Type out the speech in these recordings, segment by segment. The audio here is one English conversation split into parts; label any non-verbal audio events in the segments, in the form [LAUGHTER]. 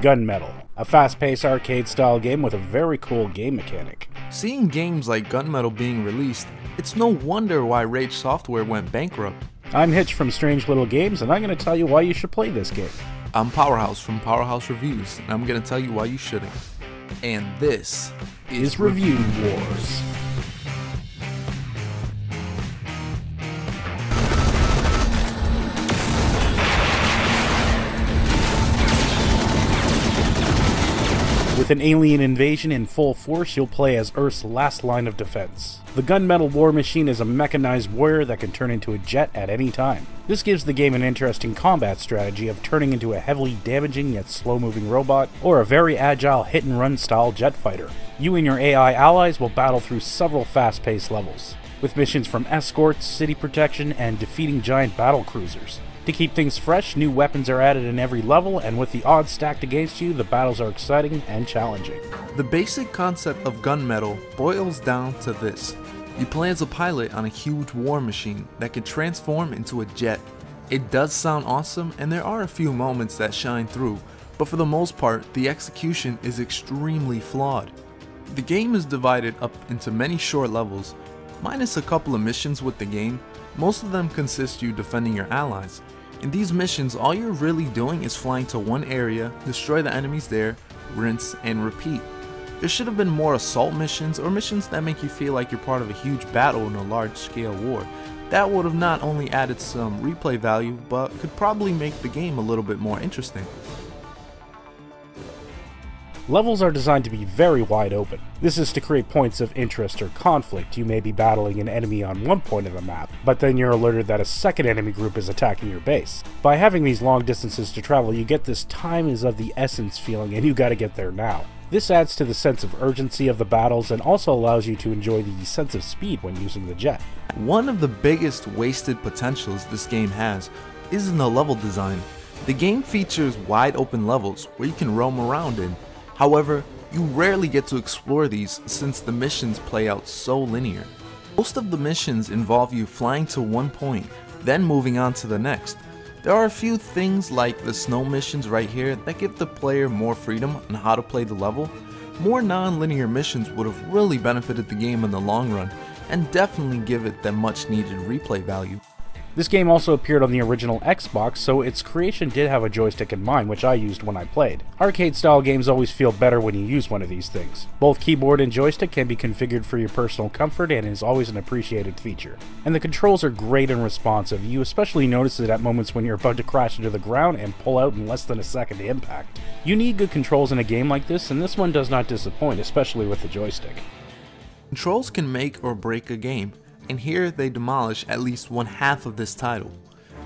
Gunmetal, a fast-paced arcade-style game with a very cool game mechanic. Seeing games like Gunmetal being released, it's no wonder why Rage Software went bankrupt. I'm Hitch from Strange Little Games, and I'm going to tell you why you should play this game. I'm Powerhouse from Powerhouse Reviews, and I'm going to tell you why you shouldn't. And this Is Review Wars. With an alien invasion in full force, you'll play as Earth's last line of defense. The gunmetal war machine is a mechanized warrior that can turn into a jet at any time. This gives the game an interesting combat strategy of turning into a heavily damaging yet slow moving robot, or a very agile hit and run style jet fighter. You and your AI allies will battle through several fast paced levels, with missions from escorts, city protection, and defeating giant battle cruisers. To keep things fresh, new weapons are added in every level, and with the odds stacked against you, the battles are exciting and challenging. The basic concept of gunmetal boils down to this. You play as a pilot on a huge war machine that can transform into a jet. It does sound awesome and there are a few moments that shine through, but for the most part, the execution is extremely flawed. The game is divided up into many short levels, minus a couple of missions with the game, most of them consist you defending your allies. In these missions, all you're really doing is flying to one area, destroy the enemies there, rinse, and repeat. There should have been more assault missions or missions that make you feel like you're part of a huge battle in a large scale war. That would have not only added some replay value, but could probably make the game a little bit more interesting. Levels are designed to be very wide open. This is to create points of interest or conflict. You may be battling an enemy on one point of the map, but then you're alerted that a second enemy group is attacking your base. By having these long distances to travel, you get this time is of the essence feeling and you gotta get there now. This adds to the sense of urgency of the battles and also allows you to enjoy the sense of speed when using the jet. One of the biggest wasted potentials this game has is in the level design. The game features wide open levels where you can roam around in, However, you rarely get to explore these since the missions play out so linear. Most of the missions involve you flying to one point, then moving on to the next. There are a few things like the snow missions right here that give the player more freedom on how to play the level. More non-linear missions would have really benefited the game in the long run, and definitely give it that much needed replay value. This game also appeared on the original Xbox, so its creation did have a joystick in mind, which I used when I played. Arcade style games always feel better when you use one of these things. Both keyboard and joystick can be configured for your personal comfort and is always an appreciated feature. And the controls are great and responsive, you especially notice it at moments when you're about to crash into the ground and pull out in less than a second impact. You need good controls in a game like this, and this one does not disappoint, especially with the joystick. Controls can make or break a game, and here they demolish at least one half of this title.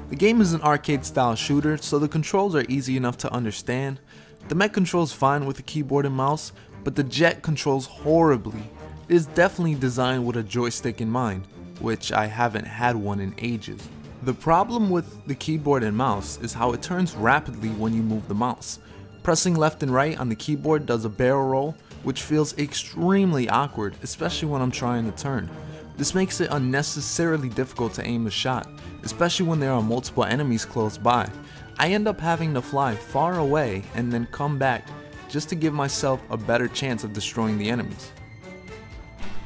The game is an arcade style shooter, so the controls are easy enough to understand. The mech controls fine with the keyboard and mouse, but the jet controls horribly. It is definitely designed with a joystick in mind, which I haven't had one in ages. The problem with the keyboard and mouse is how it turns rapidly when you move the mouse. Pressing left and right on the keyboard does a barrel roll, which feels extremely awkward, especially when I'm trying to turn. This makes it unnecessarily difficult to aim the shot, especially when there are multiple enemies close by. I end up having to fly far away and then come back just to give myself a better chance of destroying the enemies.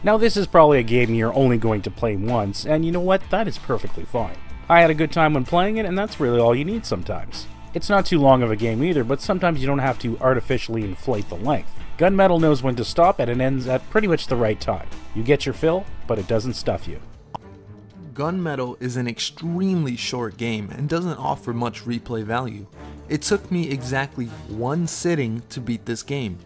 Now this is probably a game you're only going to play once, and you know what, that is perfectly fine. I had a good time when playing it, and that's really all you need sometimes. It's not too long of a game either, but sometimes you don't have to artificially inflate the length. Gunmetal knows when to stop and it ends at pretty much the right time. You get your fill, but it doesn't stuff you. Gunmetal is an extremely short game and doesn't offer much replay value. It took me exactly one sitting to beat this game.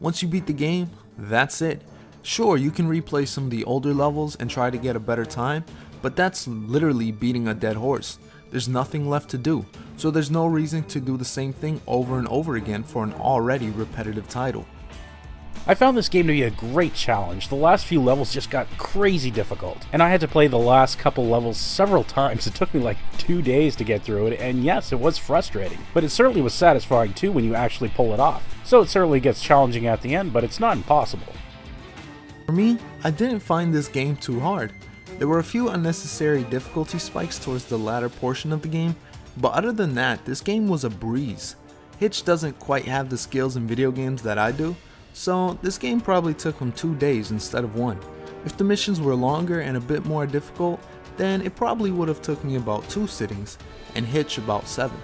Once you beat the game, that's it. Sure, you can replay some of the older levels and try to get a better time, but that's literally beating a dead horse. There's nothing left to do, so there's no reason to do the same thing over and over again for an already repetitive title. I found this game to be a great challenge. The last few levels just got crazy difficult, and I had to play the last couple levels several [LAUGHS] times. It took me like two days to get through it, and yes, it was frustrating, but it certainly was satisfying too when you actually pull it off. So it certainly gets challenging at the end, but it's not impossible. For me, I didn't find this game too hard. There were a few unnecessary difficulty spikes towards the latter portion of the game, but other than that, this game was a breeze. Hitch doesn't quite have the skills in video games that I do, so this game probably took him two days instead of one. If the missions were longer and a bit more difficult, then it probably would have took me about two sittings, and Hitch about seven.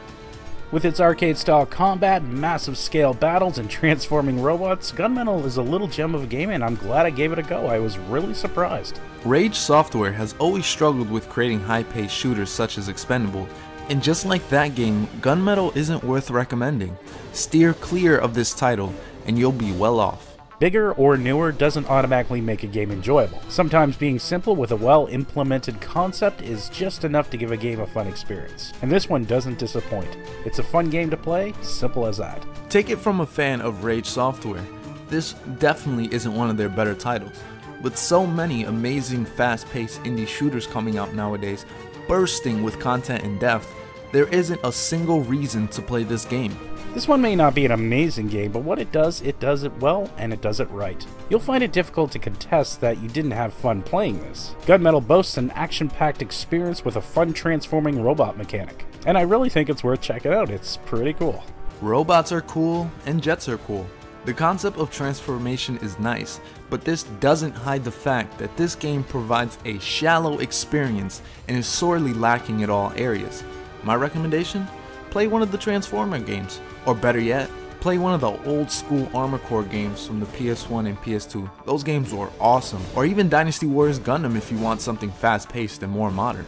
With its arcade style combat, massive scale battles, and transforming robots, Gunmetal is a little gem of a game and I'm glad I gave it a go. I was really surprised. Rage Software has always struggled with creating high paced shooters such as Expendable, and just like that game, Gunmetal isn't worth recommending. Steer clear of this title, and you'll be well off. Bigger or newer doesn't automatically make a game enjoyable. Sometimes being simple with a well implemented concept is just enough to give a game a fun experience. And this one doesn't disappoint. It's a fun game to play, simple as that. Take it from a fan of Rage Software. This definitely isn't one of their better titles. With so many amazing fast paced indie shooters coming out nowadays, bursting with content and depth, there isn't a single reason to play this game. This one may not be an amazing game, but what it does, it does it well, and it does it right. You'll find it difficult to contest that you didn't have fun playing this. Gunmetal boasts an action-packed experience with a fun transforming robot mechanic, and I really think it's worth checking out, it's pretty cool. Robots are cool, and jets are cool. The concept of transformation is nice, but this doesn't hide the fact that this game provides a shallow experience and is sorely lacking in all areas. My recommendation? Play one of the Transformer games. Or better yet, play one of the old school Armored Core games from the PS1 and PS2. Those games were awesome. Or even Dynasty Warriors Gundam if you want something fast paced and more modern.